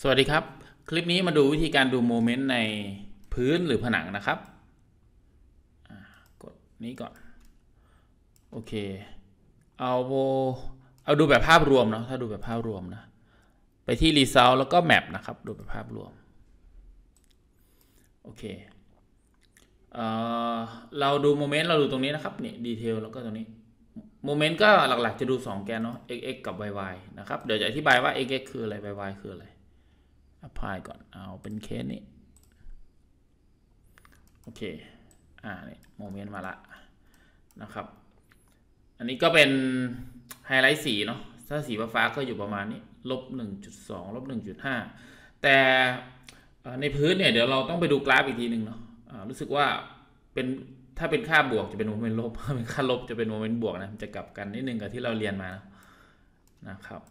สวัสดีครับ คลิปนี้มาดูวิธีการดูโมเมนต์ในพื้นหรือผนังนะครับกดนี้ก่อน โอเค เอาโเอาดูแบบภาพรวมเนาะถ้าดูแบบภาพรวมนะ ไปที่ Result แล้วก็ Map นะครับ ดูแบบภาพรวม โอเคเอเราดูโมเมนต์เราดูตรงนี้นะครับนี่ detail แล้วก็ตรงนี้โมเมนต์ก็หลักๆจะดู 2 แกนเนาะ x x กับ y y นะครับ เดี๋ยวจะอธิบายว่า x x คืออะไร y y คืออะไร apply ก่อน เอาเป็นเคสนี้ โอเค อ่านี่โมเมนต์มาละนะครับ อันนี้ก็เป็นไฮไลท์สีเนาะ ถ้าสีฟ้าก็อยู่ประมาณนี้ ลบ 1.2 ลบ 1.5 แต่เอ่ในพื้นเนี่ย เดี๋ยวเราต้องไปดูกราฟอีกทีหนึ่งเนาะรู้สึกว่าเป็นถ้าเป็นค่าบวกจะเป็นโมเมนต์ลบ ถ้าเป็นค่าลบจะเป็นโมเมนต์บวกนะ จะกลับกันนิดนึงกับที่เราเรียนมานะครับ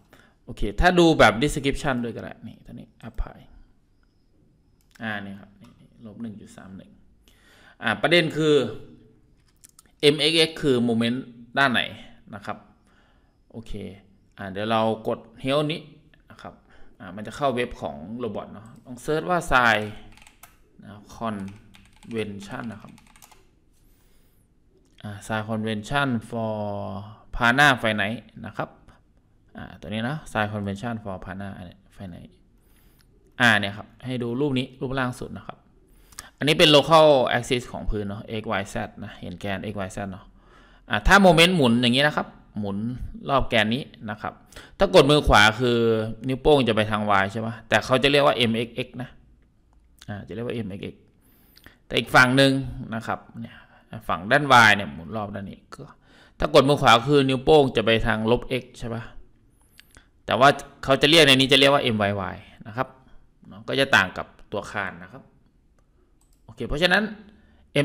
โอเค ถ้าดูแบบ description ด้วยก็ได้นี่ตอนนี้ apply อ่านี่ครับลบหนึ่งจุดสามหนึ่งอ่าประเด็นคือ mxx คือโมเมนต์ด้านไหนนะครับ โอเค อ่าเดี๋ยวเรากด help นี้นะครับอ่ามันจะเข้าเว็บของโรบอทเนาะลองเซิร์ชว่า sin convention นะครับอ่า sin convention for pana finite นะครับ่าตัวนี้นะ sin convention for pana finite อ่าเนี่ยครับ ให้ดูรูปนี้รูปล่างสุดนะครับ อันนี้เป็น local axis ของพื้นเนาะ x y z นะ เห็นแกน x y z เนาะอ่าถ้าโมเมนต์หมุนอย่างนี้นะครับ หมุนรอบแกนนี้นะครับ ถ้ากดมือขวาคือนิ้วโป้งจะไปทาง y ใช่ปะแต่เขาจะเรียกว่า mxx นะอ่าจะเรียกว่า mxx แต่อีกฝั่งหนึ่งนะครับเนี่ยฝั่งด้าน y เนี่ยหมุนรอบด้านนี้ก็ถ้ากดมือขวาคือนิ้วโป้งจะไปทางลบ x ใช่ปะ แต่ว่าเขาจะเรียกในนี้จะเรียกว่า myy นะครับก็จะต่างกับตัวคานนะครับโอเคเพราะฉะนั้น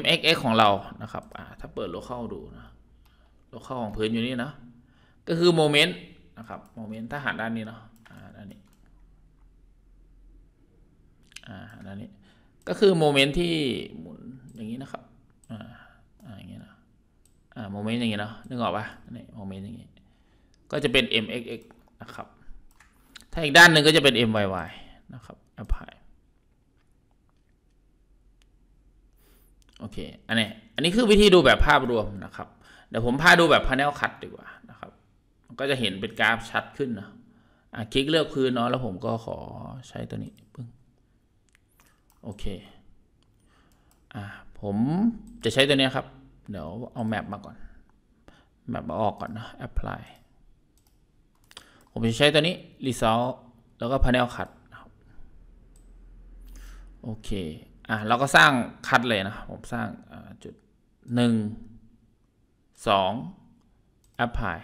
mxx ของเรานะครับถ้าเปิด local ดูนะ local ของพื้นอยู่นี่เนาะก็คือโมเมนต์นะครับโมเมนต์ถ้าหันด้านนี้เนาะอ่าด้านนี้อ่าด้านนี้ก็คือโมเมนต์ที่หมุนอย่างนี้นะครับอ่าอ่าอย่างนี้นะอ่าโมเมนต์อย่างนี้เนาะนึกออกปะนี่โมเมนต์อย่างนี้ก็จะเป็น mxx นะครับ ถ้าอีกด้านหนึ่งก็จะเป็น myy นะครับ apply โอเค อันนี้ อันนี้คือวิธีดูแบบภาพรวมนะครับ เดี๋ยวผมพาดูแบบ panel cut ดีกว่านะครับ ก็จะเห็นเป็นกราฟชัดขึ้นนะอะคลิกเลือกพื้นเนาะ แล้วผมก็ขอใช้ตัวนี้ปึ้งโอเค อะผมจะใช้ตัวนี้ครับ เดี๋ยวเอาแมปมาก่อน แมปมาออกก่อนนะ apply ผมจะใช้ตัวนี้ result แล้วก็ panel cut นะครับโอเคอะเราก็สร้างคัดเลยนะผมสร้างจุดหนึ่งสอง apply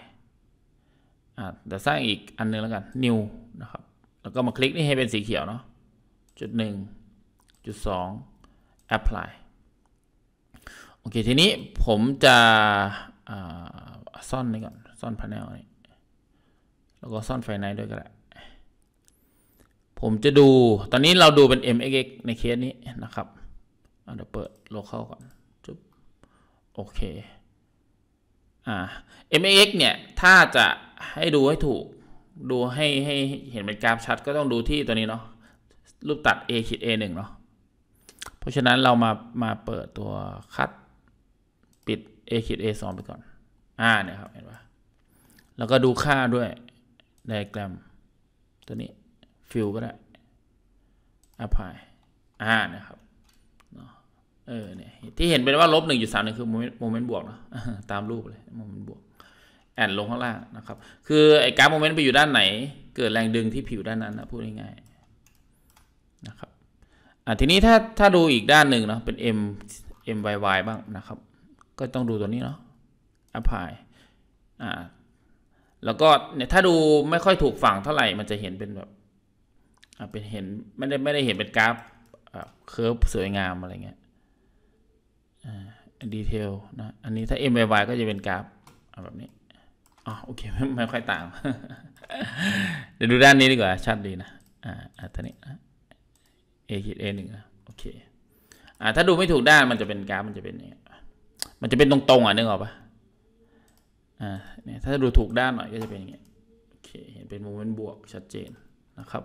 อะเดี๋ยวสร้างอีกอันนึงแล้วกัน new นะครับ แล้วก็มาคลิกนี่ให้เป็นสีเขียวเนาะจุดหนึ่งจุดสอง apply โอเค ทีนี้ผมจะซ่อนนี่ก่อน ซ่อน panel นี่ แล้วก็ซ่อนไฟในด้วยก็ได้ผมจะดูตอนนี้เราดูเป็น mxx ในเคสนี้นะครับเดี๋ยวเปิด local ก่อนจุ๊บโอเคอ่า mxx เนี่ยถ้าจะให้ดูให้ถูกดูให้ให้เห็นเป็นกราฟชัดก็ต้องดูที่ตัวนี้เนาะรูปตัด a ขีด a 1เนาะเพราะฉะนั้นเรามามาเปิดตัวคัดปิด a ขีด a 2ไปก่อนอ่าเนี่ยครับเห็นปะแล้วก็ดูค่าด้วย ไดอะแกรมตัวนี้ fill ก็ได้ apply อ่านะครับเนาะเออเนี่ยที่เห็นเป็นว่าลบหนึ่งจุดสามนี่คือโมเมนต์บวกเนาะตามรูปเลยโมเมนต์บวกแอ่นลงข้างล่างนะครับ คือไอ้กราฟโมเมนต์ไปอยู่ด้านไหน เกิดแรงดึงที่ผิวด้านนั้นนะพูดง่ายๆนะครับอ่าทีนี้ถ้าถ้าดูอีกด้านหนึ่งเนาะเป็น m m y y บ้างนะครับ ก็ต้องดูตัวนี้เนาะ apply อ่า แล้วก็เนี่ยถ้าดูไม่ค่อยถูกฝั่งเท่าไหร่มันจะเห็นเป็นแบบเป็นเห็นไม่ได้ไม่ได้เห็นเป็นกราฟ curve สวยงามอะไรเงี้ยอ่า detail นะอันนี้ถ้า m y y ก็จะเป็นกราฟแบบนี้อ๋อโอเคไม่ไม่ค่อยต่าง เดี๋ยวดูด้านนี้ดีกว่าชัดดีนะอ่าอ่าตัวนี้นะ a ขีด a หนึ่งนะโอเคอ่าถ้าดูไม่ถูกด้านมันจะเป็นกราฟมันจะเป็นอย่างเงี้ยมันจะเป็นตรงๆอะนึกออกปะ อ่าเนี่ยถ้าดูถูกด้านหน่อยก็จะเป็นอย่างเงี้ยโอเคเห็นเป็นโมเมนต์บวกชัดเจนนะครับ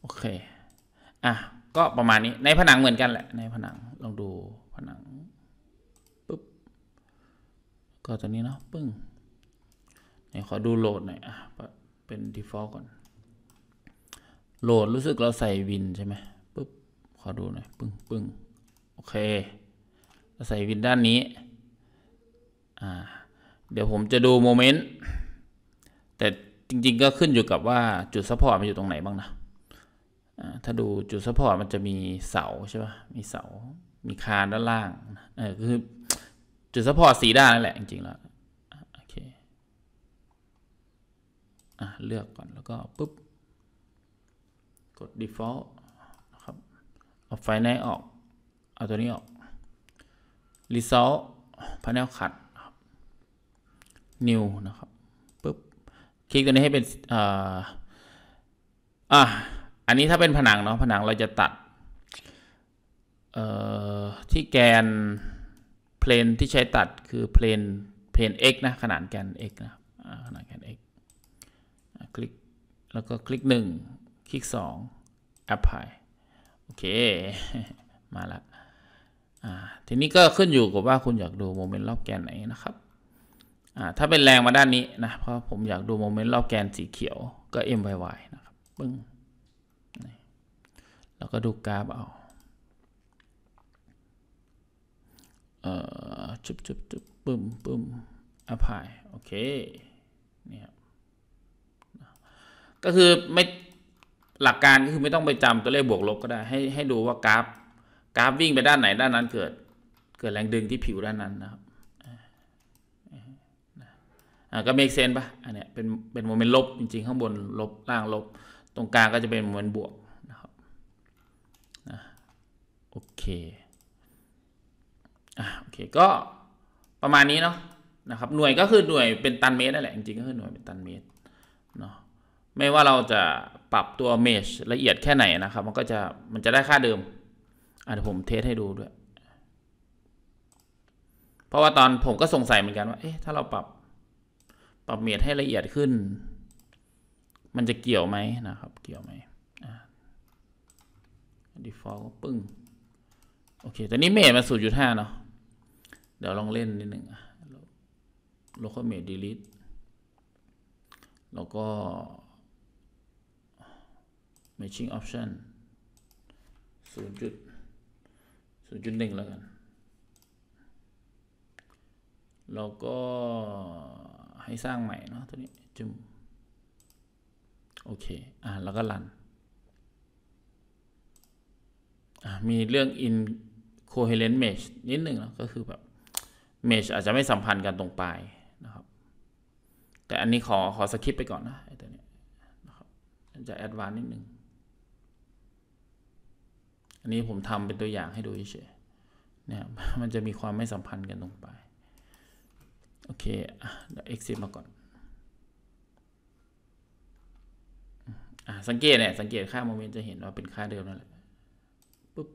โอเคอะก็ประมาณนี้ในผนังเหมือนกันแหละในผนังลองดูผนังปุ๊บก็ตัวนี้เนาะปึ้งไหนขอดูโหลดหน่อยอะเป็น default ก่อน โหลดรู้สึกเราใส่วินใช่ไหมปุ๊บขอดูหน่อยปึ้งปึ้งโอเคเราใส่ wind ด้านนี้อ่า เดี๋ยวผมจะดูโมเมนต์แต่จริงๆก็ขึ้นอยู่กับว่าจุด support มันอยู่ตรงไหนบ้างนะถ้าดูจุด support มันจะมีเสาใช่ป่ะมีเสา มีคานด้านล่างเออคือจุด support สี่ด้านนั่นแหละจริงๆแล้วโอเคอะเลือกก่อนแล้วก็ปุ๊บ กด default นะครับเอาไฟในออก เอาตัวนี้ออก result panel cut new นะครับปุ๊บคลิกตัวนี้ให้เป็นอ่าอะอันนี้ถ้าเป็นผนังเนาะผนังเราจะตัดเอ่อที่แกนเพลนที่ใช้ตัดคือเพลนplane x นะขนานแกน x นะขนานแกน x คลิกแล้วก็คลิกหนึ่งคลิกสอง apply โอเค มาละอ่าทีนี้ก็ขึ้นอยู่กับว่าคุณอยากดูโมเมนต์รอบแกนไหนนะครับ ถ้าเป็นแรงมาด้านนี้นะเพราะผมอยากดูโมเมนต์รอบแกนสีเขียวก็ MYY นะครับปึ้งแล้วก็ดูกราฟเอาเอ่อจุบจุบจุบปึ้มปึ้ม apply โอเคนี่ยก็คือไม่หลักการก็คือไม่ต้องไปจำตัวเลขบวกลบก็ได้ ให้ให้ดูว่ากราฟกราฟวิ่งไปด้านไหนด้านนั้นเกิด เกิดแรงดึงที่ผิวด้านนั้นนะครับ อ่าก็ make sense ปะอันเนี้ยเป็นเป็นโมเมนต์ลบจริงๆ ข้างบนลบล่างลบ ตรงกลางก็จะเป็นโมเมนต์บวกนะครับนะโอเคอะโอเคก็ประมาณนี้เนาะนะครับหน่วยก็คือหน่วยเป็นตันเมตรนั่นแหละจริงๆก็คือหน่วยเป็นตันเมตรเนาะไม่ว่าเราจะปรับตัวเมชละเอียดแค่ไหนนะครับ มันก็จะมันจะได้ค่าเดิมอะเดี๋ยวผมเทสให้ดูด้วย เพราะว่าตอนผมก็สงสัยเหมือนกันว่าเอ๊ะถ้าเราปรับ ปรับเมชให้ละเอียดขึ้น มันจะเกี่ยวไหมนะครับ เกี่ยวไหม default ก็ปึ้ง โอเค ตอนนี้เมชมาสูจุดห้าเนาะ เดี๋ยวลองเล่นนิดหนึ่งอะ local mate delete แล้วก็ matching option ศูนย์จุดศูนย์จุดหนึ่งแล้วกัน แล้วก็ ให้สร้างใหม่เนาะตัวนี้จุ่มโอเคอ่าแล้วก็รันอ่ามีเรื่อง in coherent mesh นิดหนึ่งเนาะก็คือแบบ mesh อาจจะไม่สัมพันธ์กันตรงปลายนะครับ แต่อันนี้ขอขอสคิปไปก่อนนะไอ้ตัวนี้นะครับจะแอดวานนิดหนึ่งอันนี้ผมทำเป็นตัวอย่างให้ดูเฉยๆเนี่ยมันจะมีความไม่สัมพันธ์กันตรงปลาย โอเคเดี๋ยว exit มาก่อนสังเกตเนี่ยสังเกตค่าโมเมนต์จะเห็นว่าเป็นค่าเดิมนั่นแหละปุ๊บ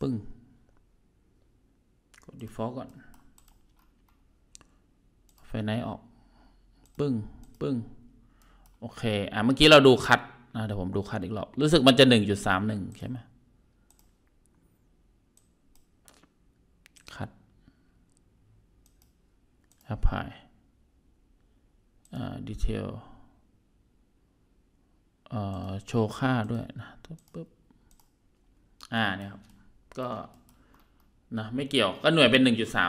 ปึ้งกด default ก่อนไฟไนออกปึ้งปึ้งโอเคอะเมื่อกี้เราดูคัดนะเดี๋ยวผมดูคัดอีกรอบ รู้สึกมันจะหนึ่งจุดสามหนึ่งใช่ไหมคัด apply อ่า detail เอ่อโชว์ค่าด้วยนะปึ๊บอ่าเนี่ยครับ ก็นะไม่เกี่ยวก็หน่วยเป็น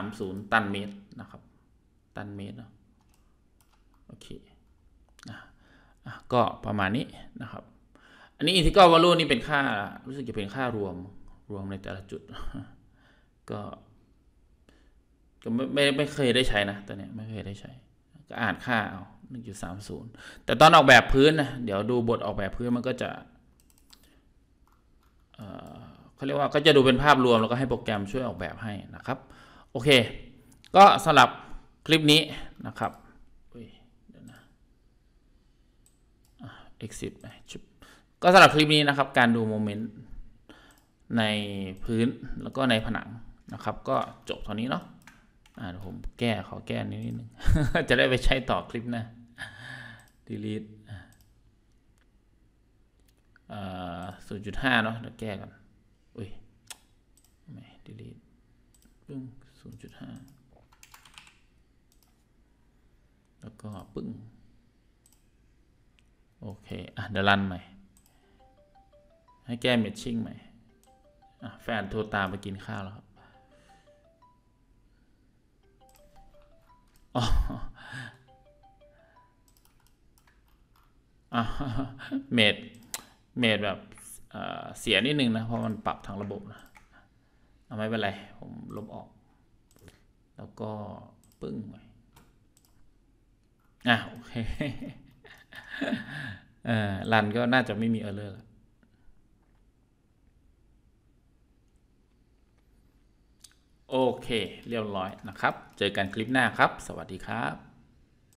1.30 ตันเมตรนะครับ ตันเมตรนะโอเคนะอะก็ประมาณนี้นะครับ อันนี้ integral value นี่เป็นค่า รู้สึกจะเป็นค่ารวมรวมในแต่ละจุด ก็ ก็ไม่ไม่ไม่เคยได้ใช้นะตัวเนี้ยไม่เคยได้ใช้ ก็อ่านค่าเอา1.30แต่ตอนออกแบบพื้นนะเดี๋ยวดูบทออกแบบพื้นมันก็จะเอ่อเขาเรียกว่าก็จะดูเป็นภาพรวมแล้วก็ให้โปรแกรมช่วยออกแบบให้นะครับ โอเค ก็สำหรับคลิปนี้นะครับเดี๋ยวนะ exit ไปก็สำหรับคลิปนี้นะครับ การดูโมเมนต์ในพื้นแล้วก็ในผนังนะครับ ก็จบเท่านี้เนาะ อ่าเดี๋ยวผมแก้ขอแก้นิดนึง จะได้ไปใช้ต่อคลิปนะ delete ศูนย์จุดห้าเนาะเดี๋ยวแก้ก่อน อุ้ยไม่ delete ปึ้งศูนย์จุดห้าแล้วก็ปึ้ง โอเค อะเดี๋ยวรันใหม่ ให้แก้เมทชิ่งใหม่ อะ แฟนโทรตามไปกินข้าวแล้วครับ อ๋อเมดเมดแบบเเสียนิดนึงนะ เพราะมันปรับทางระบบนะเอาไม่เป็นไร ผมลบออก แล้วก็ปึ้งไปอะโอเคเออ run ก็น่าจะไม่มี error แล้ว โอเค เรียบร้อยนะครับ เจอกันคลิปหน้าครับ สวัสดีครับ